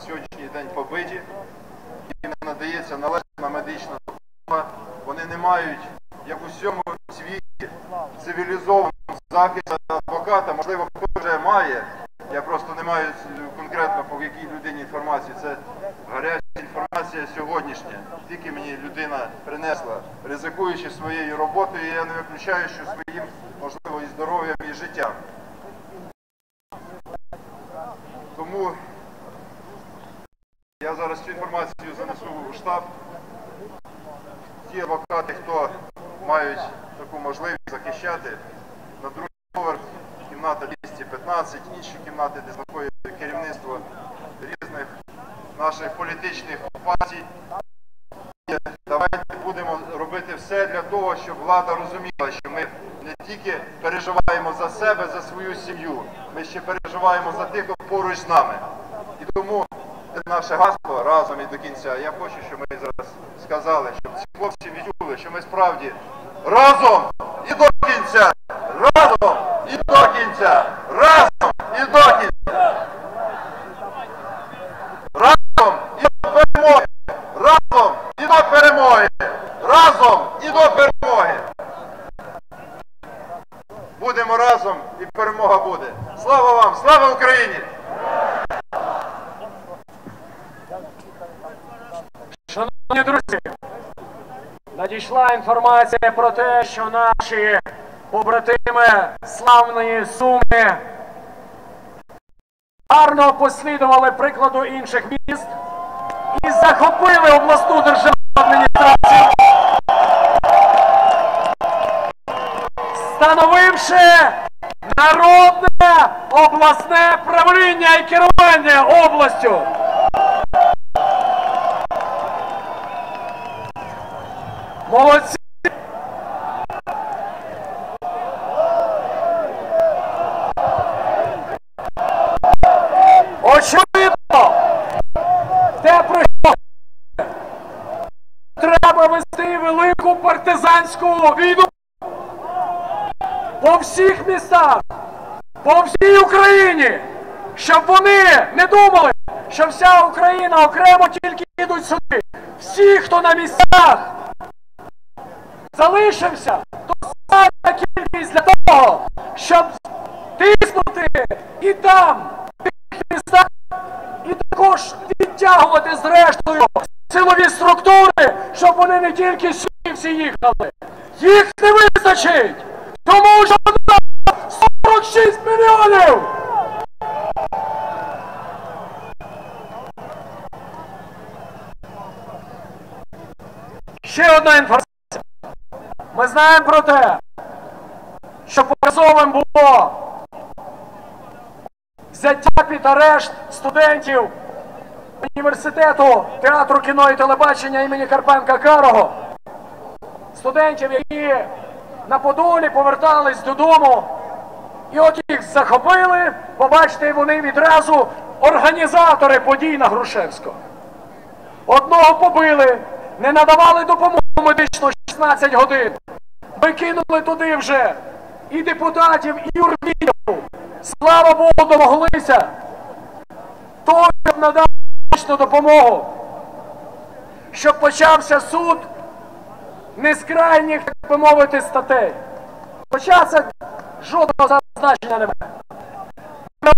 сьогоднішній день побиті, їм не надається належна медична допомога. Вони не мають, як у всьому світі, цивілізованого захисту адвоката. Можливо, хто вже має. Я просто не маю конкретно по якій людині інформації. Це гаряча інформація сьогоднішня. Тільки мені людина принесла, ризикуючи своєю роботою, я не виключаю, що своїм, можливо, і здоров'ям, і життям. Тому я зараз цю інформацію занесу у штаб. Ті адвокати, хто мають таку можливість захищати, на другий поверх кімната 215, інші кімнати, де знаходиться керівництво різних наших політичних партій. Давайте будемо робити все для того, щоб влада розуміла, що ми не тільки переживаємо за себе, за свою сім'ю, ми ще переживаємо за тих, хто поруч з нами. І тому наше гасло разом і до кінця. Я хочу, щоб ми зараз сказали, щоб ці хлопці відчули, що ми справді разом і до кінця, разом і до кінця, разом і до кінця. Разом і до перемоги! Разом і до перемоги! Разом і до перемоги! Будемо разом і перемога буде. Слава вам! Слава Україні! Шановні друзі, надійшла інформація про те, що наші побратими славної суми гарно послідували прикладу інших міст і захопили обласну державну адміністрацію, становивши народне обласне правління і керування областю. Молодці! Очевидно, те про що треба вести велику партизанську війну по всіх містах, по всій Україні, щоб вони не думали, що вся Україна окремо тільки йдуть сюди. Всі, хто на місцях, залишився достатня кількість для того, щоб тиснути і там, і також відтягувати зрештою силові структури, щоб вони не тільки всі їхали. Їх не вистачить, тому що у 46 мільйонів! Ще одна інформація. Знаємо про те, що показовим було взяття під арешт студентів університету театру кіно і телебачення імені Карпенка Карого, студентів, які на Подолі повертались додому, і от їх захопили, побачите, вони відразу організатори подій на Грушевського. Одного побили, не надавали допомогу медичну 16 годин. Ми кинули туди вже і депутатів, і юрвів. Слава Богу, домоглися того, щоб надати медичну допомогу, щоб почався суд не з крайніх, так би мовити, статей. Хоча це жодного зараз значення не має. Ми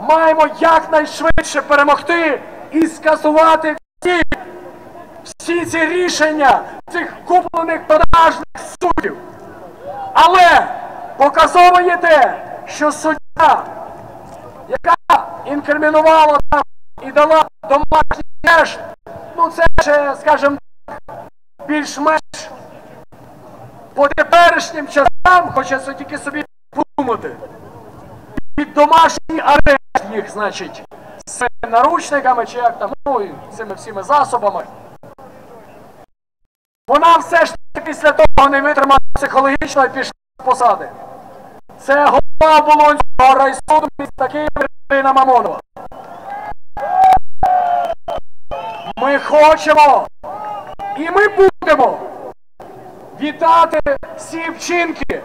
маємо якнайшвидше перемогти і скасувати всі всі ці рішення цих куплених продажних. Але показово те, що суддя, яка інкримінувала нам і дала домашній арешт, ну це ще, скажімо так, більш-менш по теперішнім часам, хоча це тільки собі подумати, під домашній арешт їх, значить, з наручниками чи як там, ну і цими всіми засобами. Вона все ж таки після того не витримала психологічно і пішла з посади. Це голова Болонського райсуду міста Києва Ірина Мамонова. Ми хочемо і ми будемо вітати всі вчинки,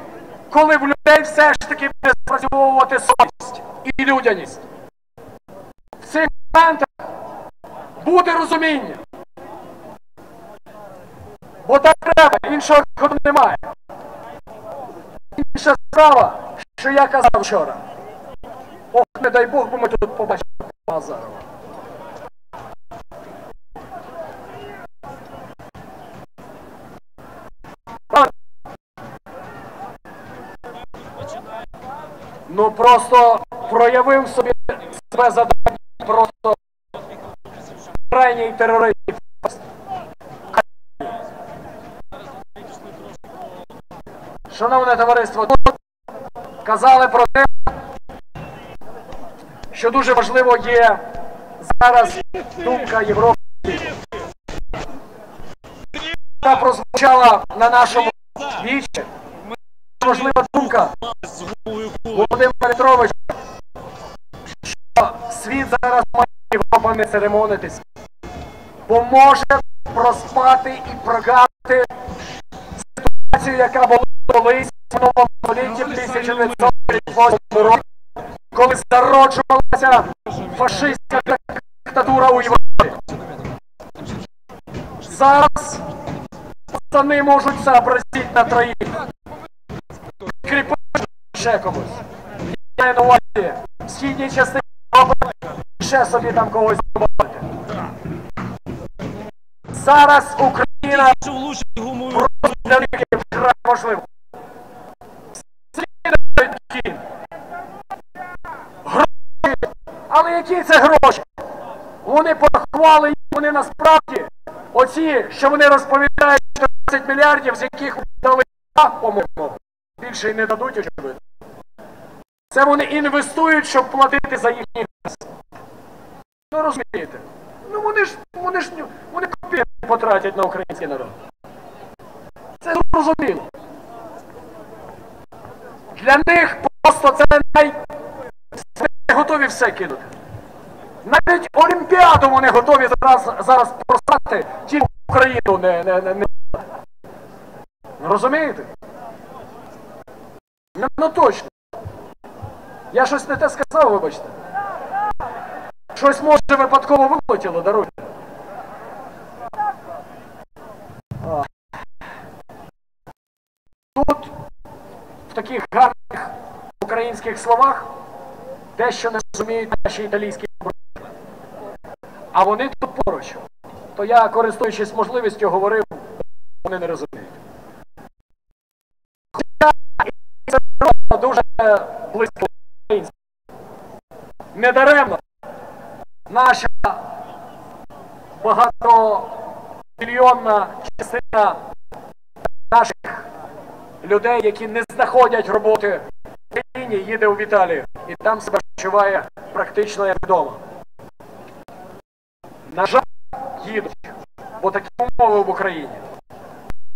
коли в людей все ж таки буде спрацьовувати совість і людяність. В цих моментах буде розуміння. Бо так треба, іншого ходу немає. Інша справа, що я казав вчора. Ох, не дай Бог, бо ми тут побачимо Азарова. Ну просто проявив собі себе задання Шановне товариство, казали про те, що дуже важливо є зараз думка Європи. Та прозвучала на нашому вічі. Важлива думка Володимира Петровича, що світ зараз має Європа не церемонитись, бо може проспати і прогадати ситуацію, яка була колись в новому столітті 1938 році, коли зароджувалася фашистська диктатура у Європі. Зараз пацани можуть сообразити на троїх. Кріпити ще комусь. Я маю на увазі в східній частині Європи ще собі там когось добавити. Зараз Україна просто гроші? Вони порахували, їх, вони насправді, оці, що вони розповідають, 14 мільярдів, з яких дали, по-моєму, більше й не дадуть, очевидно. Це вони інвестують, щоб платити за їхній газ. Ну розумієте? Ну вони ж вони ж вони копійки потратять на український народ. Це зрозуміло. Для них просто це най... Вони готові все кинути. Навіть Олімпіаду вони готові зараз, зараз просрати, тільки Україну не, не, не, не. Розумієте? Ну, ну точно. Я щось не те сказав, вибачте. Щось може випадково вилетіло, даруйте. Тут в таких гарних українських словах дещо не розуміють наші італійські. А вони тут поруч. То я, користуючись можливістю, говорив, вони не розуміють. Це дуже близько. Недаремно наша багатомільйонна частина наших людей, які не знаходять роботи в країні, їде у Італію і там себе відчуває практично як вдома. На жаль, їдуть, бо такі умови в Україні.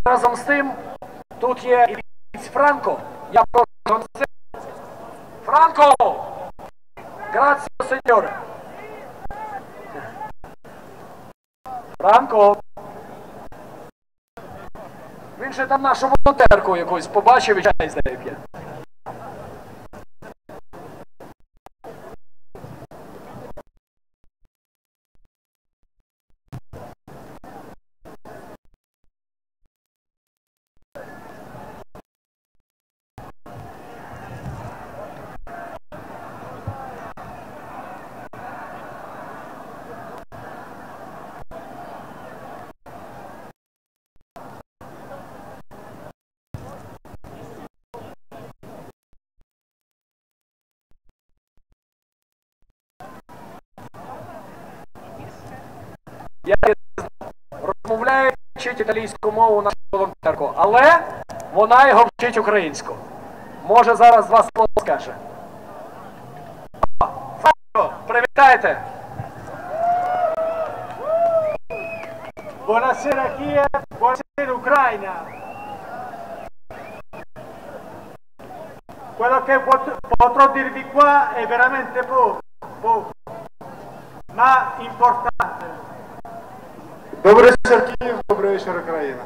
Разом з тим, тут є і Франко. Я прошу. Франко! Граzie, signore. Франко. Він ще там нашу волонтерку якусь побачив і чай з нею п'є. Я розмовляю вчить італійську мову нашу волонтерку, але вона його вчить українську. Може зараз два слова скаже. О, привітайте! Buonasera Kiev, buonasera Ucraina. Quello che pot- potrò dirvi qua è veramente poco, poco, ma importante. Добрий вечір, Київ, добрий вечір, Україна.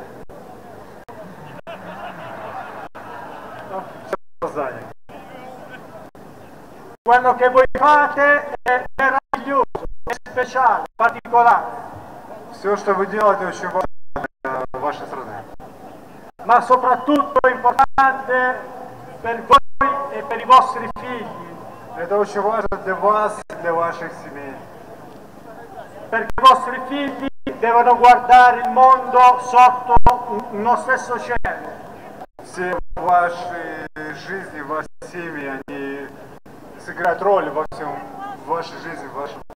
Quello che voi fate è meraviglioso, è speciale, particolare, Все, что вы делаете, очень важно для вашей страны. ma soprattutto importante per voi e per i vostri figli, Это очень важно для вас и для ваших семей. perché i vostri figli devono guardare il mondo sotto un- uno stesso cielo. Все ваши жизни, ваши семьи, они сыграют роль во всем, в вашей жизни, в вашем